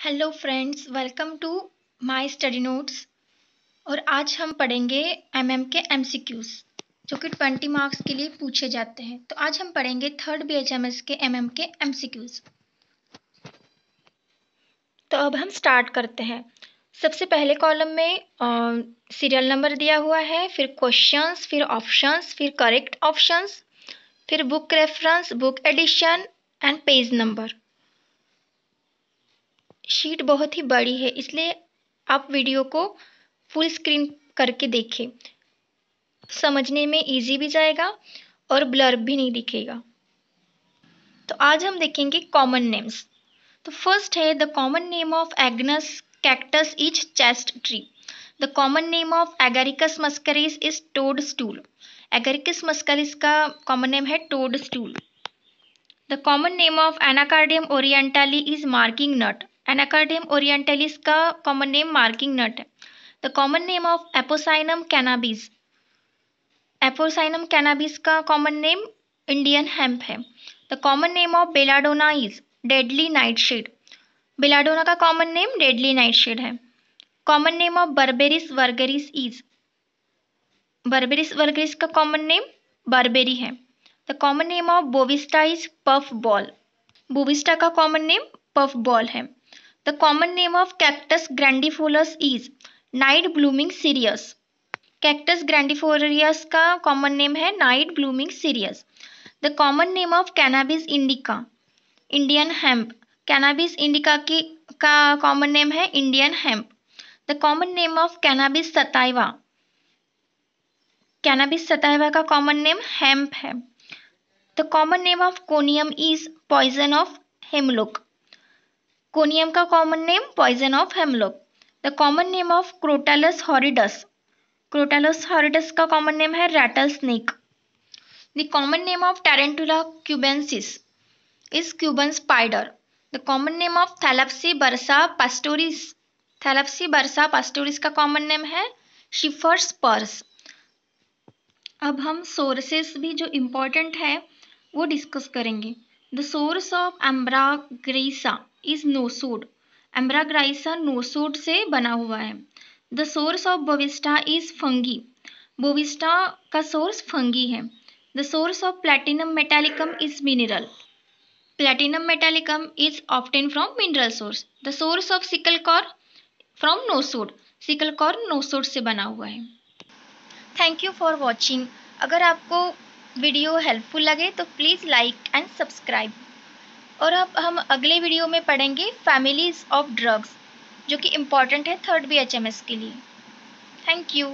Hello friends welcome to my study notes और आज हम पढ़ेंगे एमएम के एमसीक्यूज जो कि ट्वेंटी मार्क्स के लिए पूछे जाते हैं। तो आज हम पढ़ेंगे थर्ड बीएचएमएस के एमएम के एमसीक्यूज तो अब हम स्टार्ट करते हैं। सबसे पहले कॉलम में सीरियल नंबर दिया हुआ है, फिर क्वेश्चंस फिर ऑप्शंस फिर करेक्ट ऑप्शंस फिर book reference book edition and page number sheet बहुत ही बड़ी है, इसलिए आप वीडियो को फुल स्क्रीन करके देखें। समझने में इजी भी जाएगा और ब्लर भी नहीं दिखेगा। तो आज हम देखेंगे कॉमन नेम्स तो फ़र्स्ट है the common name of agnus castus is chaste tree the common name of agaricus muscarius is toad stool agaricus muscarius का कॉमन नेम है toad stool the common name of anacardium orientale is marking nut anacardium orientalis का common name marking nut है। The common name of apocynum cannabis apocynum cannabis का common name Indian hemp है। The common name of belladonna is deadly nightshade belladonna का common name deadly night shade है। Common name of berberis vulgaris is berberis vulgaris का common name barberry है। The common name of bovista is puff ball bovista का common name puff ball है। The common name of Cactus grandiflorus is night blooming cereus. Cactus grandiflorus का common name है night blooming cereus. The common name of Cannabis indica, Indian hemp. Cannabis indica की का common name है Indian hemp. The common name of Cannabis sativa, Cannabis sativa का common name hemp है. The common name of conium is poison of hemlock. Conium का common name poison of hemlock the common name of crotalus horridus crotalus horridus का common name है rattle snake the common name of tarentula cubensis is Cuban spider the common name of thlaspi bursa pastoris thlaspi बरसा पास्टोरिस का common name है शिफर्स purse अब हम sources भी जो important है, वो डिस्कस करेंगे। The source of ambra grisea is nosode ambra grisea nosode से बना हुआ है। The source of bovista is fungi bovista का सोर्स फंगी है। The source of platinum metallicum is mineral platinum metallicum is obtain from mineral source the source of secale cor from nosode secale cor nosode से बना हुआ है। Thank you for watching अगर आपको video helpful लगे तो please like and subscribe. और अब हम अगले वीडियो में पढ़ेंगे फैमिलीज़ ऑफ़ ड्रग्स, जो कि इंपॉर्टेंट है थर्ड बीएचएमएस के लिए। Thank you